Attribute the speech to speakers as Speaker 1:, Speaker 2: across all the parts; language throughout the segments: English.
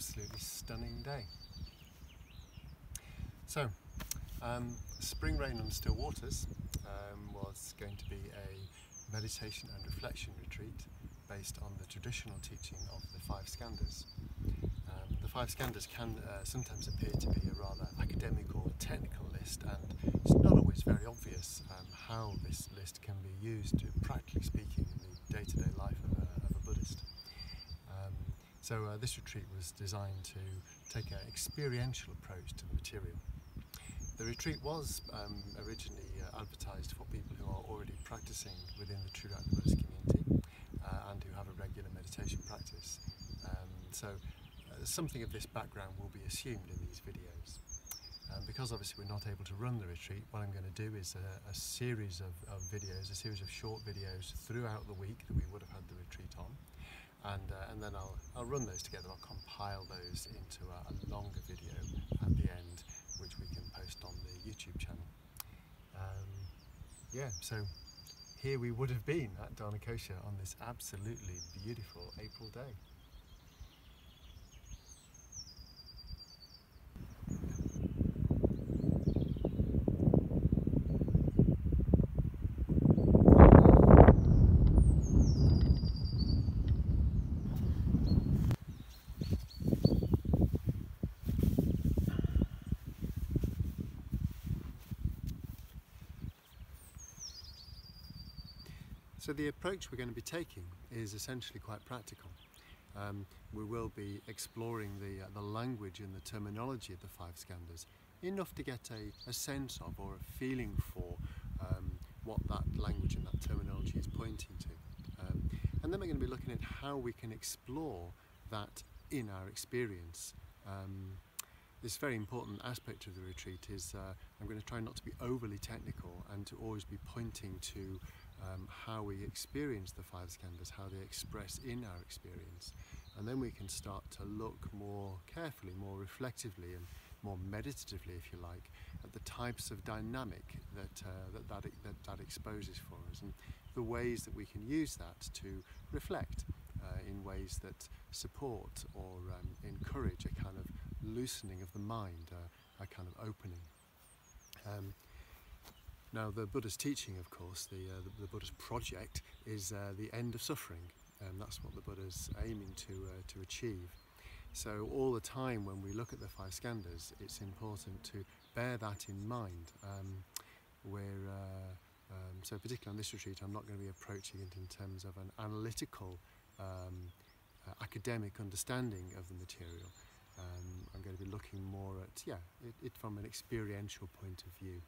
Speaker 1: absolutely stunning day. So, um, Spring Rain on Still Waters um, was going to be a meditation and reflection retreat based on the traditional teaching of the five skandhas. Um, the five skandhas can uh, sometimes appear to be a rather academic or technical list and it's not always very obvious um, how this list can be used, to, practically speaking, in the day-to-day -day life of a, of a Buddhist. Um, so uh, this retreat was designed to take an experiential approach to the material. The retreat was um, originally uh, advertised for people who are already practicing within the Triratna Buddhist community uh, and who have a regular meditation practice. Um, so uh, something of this background will be assumed in these videos. Um, because obviously we're not able to run the retreat, what I'm going to do is a, a series of, of, videos, a series of short videos throughout the week that we would have had the retreat on. And, uh, and then I'll, I'll run those together, I'll compile those into a, a longer video at the end, which we can post on the YouTube channel. Um, yeah, so here we would have been at Dhanakosa on this absolutely beautiful April day. So the approach we're going to be taking is essentially quite practical. Um, we will be exploring the, uh, the language and the terminology of the five skandhas enough to get a, a sense of or a feeling for um, what that language and that terminology is pointing to. Um, and then we're going to be looking at how we can explore that in our experience. Um, this very important aspect of the retreat is uh, I'm going to try not to be overly technical and to always be pointing to um, how we experience the five skandhas, how they express in our experience. And then we can start to look more carefully, more reflectively and more meditatively, if you like, at the types of dynamic that, uh, that, that, that, that, exposes for us and the ways that we can use that to reflect uh, in ways that support or um, encourage a kind of loosening of the mind, uh, a kind of opening. Um, now, the Buddha's teaching, of course, the, uh, the, the, Buddha's project is uh, the end of suffering, and that's what the Buddha's aiming to, uh, to achieve. So, all the time when we look at the five skandhas, it's important to bear that in mind. Um, where, uh, um, so, particularly on this retreat, I'm not going to be approaching it in terms of an analytical, um, uh, academic understanding of the material. Um, I'm going to be looking more at, yeah, it, it from an experiential point of view.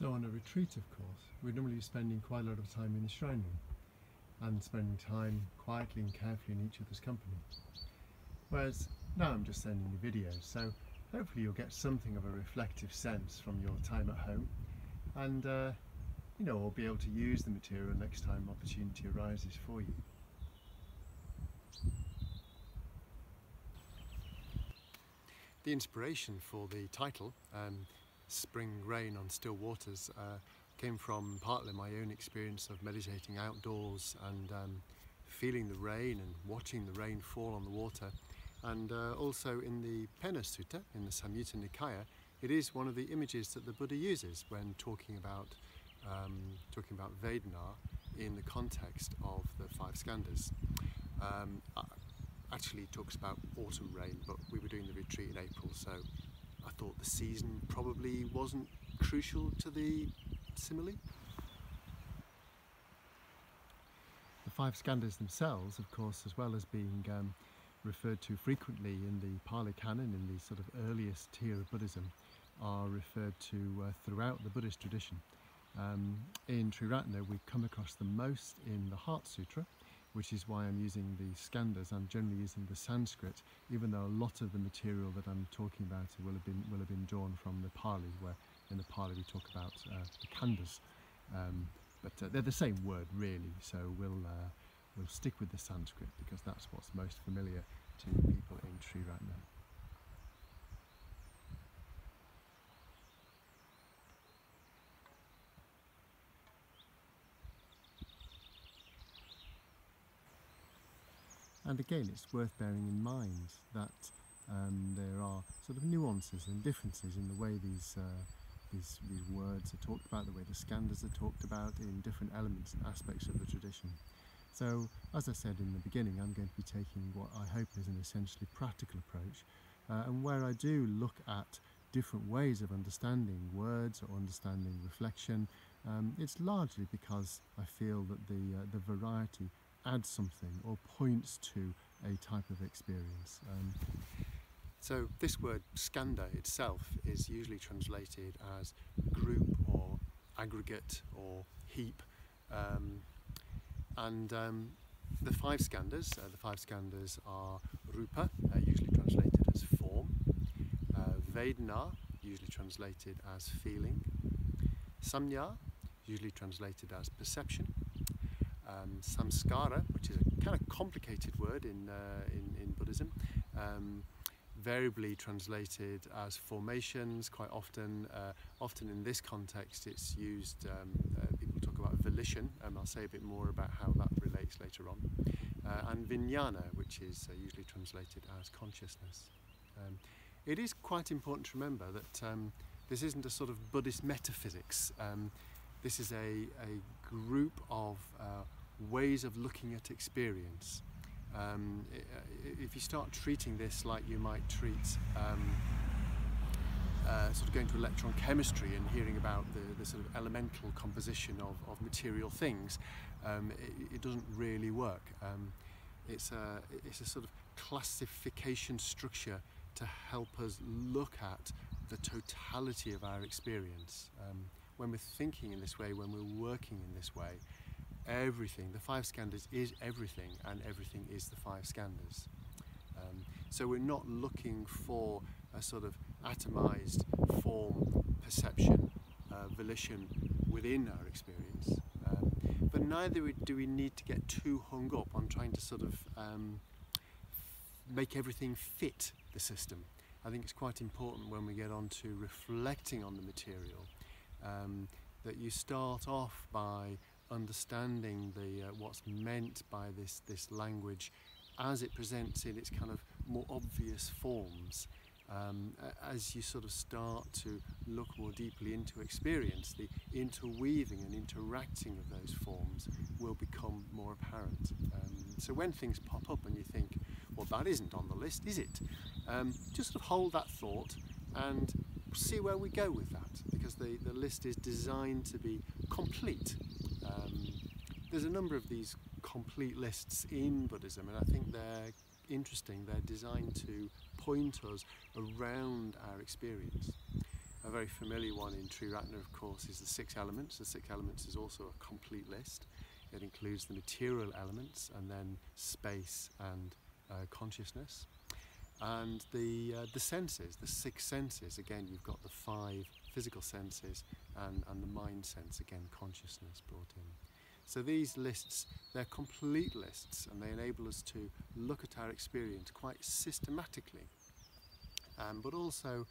Speaker 1: So on a retreat, of course, we're normally be spending quite a lot of time in the shrine room and spending time quietly and carefully in each other's company. Whereas now I'm just sending you videos, so hopefully you'll get something of a reflective sense from your time at home and uh, you know, we'll be able to use the material next time opportunity arises for you. The inspiration for the title um, spring rain on still waters uh, came from partly my own experience of meditating outdoors and um, feeling the rain and watching the rain fall on the water and uh, also in the Phena Sutta in the Samyutta Nikaya it is one of the images that the Buddha uses when talking about um, talking about Vedana in the context of the five skandhas. Um, actually talks about autumn rain but we were doing the retreat in April so I thought the season probably wasn't crucial to the simile. The five skandhas themselves, of course, as well as being um, referred to frequently in the Pali Canon, in the sort of earliest tier of Buddhism, are referred to uh, throughout the Buddhist tradition. Um, in Triratna, we come across them most in the Heart Sutra, which is why I'm using the skandhas. I'm generally using the Sanskrit, even though a lot of the material that I'm talking about will have been will have been drawn from the Pali, where in the Pali we talk about uh, the khandhas. Um, but uh, they're the same word really, so we'll uh, we'll stick with the Sanskrit because that's what's most familiar to people in Triratna. And again, it's worth bearing in mind that um, there are sort of nuances and differences in the way these, uh, these, these words are talked about, the way the skandhas are talked about in different elements and aspects of the tradition. So, as I said in the beginning, I'm going to be taking what I hope is an essentially practical approach, uh, and where I do look at different ways of understanding words or understanding reflection, um, it's largely because I feel that the, uh, the variety adds something or points to a type of experience. Um, so this word skandha itself is usually translated as group or aggregate or heap. Um, and um, the five skandhas, uh, the five skandhas are rupa, uh, usually translated as form, uh, vedana, usually translated as feeling, samnya, usually translated as perception, um, samskara, which is a kind of complicated word in, uh, in, in, Buddhism, um, variably translated as formations quite often. Uh, often in this context it's used, um, uh, people talk about volition, and I'll say a bit more about how that relates later on. Uh, and vijnana, which is uh, usually translated as consciousness. Um, it is quite important to remember that um, this isn't a sort of Buddhist metaphysics. Um, this is a, a group of uh, ways of looking at experience. Um, if you start treating this like you might treat um, uh, sort of going to electron chemistry and hearing about the, the sort of elemental composition of, of material things, um, it, it, doesn't really work. Um, it's, a, it's a sort of classification structure to help us look at the totality of our experience. Um, when we're thinking in this way, when we're working in this way, everything, the five skandhas is everything, and everything is the five skandhas. Um, so we're not looking for a sort of atomized form, perception, uh, volition within our experience. Um, but neither do we need to get too hung up on trying to sort of um, make everything fit the system. I think it's quite important when we get on to reflecting on the material um, that you start off by understanding the uh, what's meant by this this language as it presents in its kind of more obvious forms. Um, as you sort of start to look more deeply into experience the interweaving and interacting of those forms will become more apparent. Um, so when things pop up and you think well that isn't on the list is it? Um, just sort of hold that thought and see where we go with that because the, the list is designed to be complete there's a number of these complete lists in Buddhism, and I think they're interesting. They're designed to point us around our experience. A very familiar one in Triratna, of course, is the six elements. The six elements is also a complete list. It includes the material elements and then space and uh, consciousness. And the, uh, the senses, the six senses, again, you've got the five physical senses and, and the mind sense, again, consciousness brought in. So these lists, they're complete lists and they enable us to look at our experience quite systematically, um, but also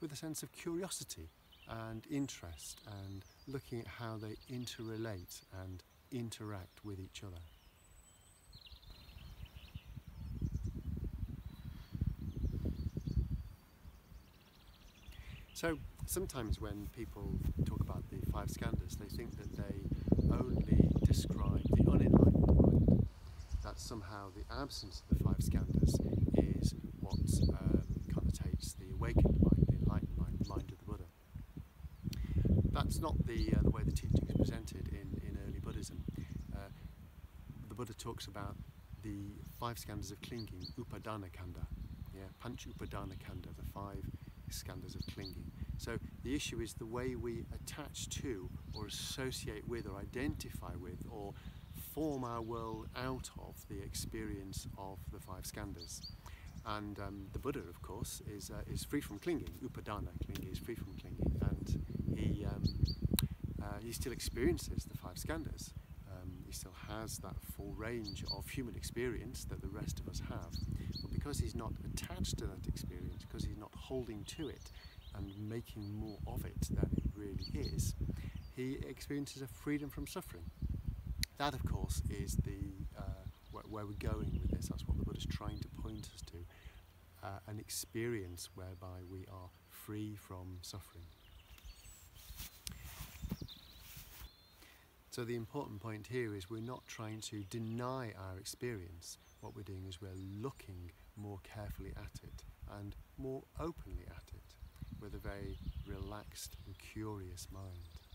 Speaker 1: with a sense of curiosity and interest and looking at how they interrelate and interact with each other. So sometimes when people talk about the five skandhas, they think that they only describe the unenlightened mind. That somehow the absence of the five skandhas is what um, connotates the awakened mind, the enlightened mind, the mind of the Buddha. That's not the, uh, the way the teaching is presented in, in early Buddhism. Uh, the Buddha talks about the five skandhas of clinging, upadana khandha, yeah, panch upadana khandha, the five skandhas of clinging. So the issue is the way we attach to or associate with or identify with or form our world out of the experience of the five skandhas. And um, the Buddha, of course, is, uh, is free from clinging. Upadana, clinging, is free from clinging. And he, um, uh, he still experiences the five skandhas. Um, he still has that full range of human experience that the rest of us have. But because he's not attached to that experience, because he's not holding to it, and making more of it than it really is, he experiences a freedom from suffering. That, of course, is the uh, where we're going with this. That's what the Buddha's trying to point us to. Uh, an experience whereby we are free from suffering. So the important point here is we're not trying to deny our experience. What we're doing is we're looking more carefully at it and more openly at it with a very relaxed and curious mind.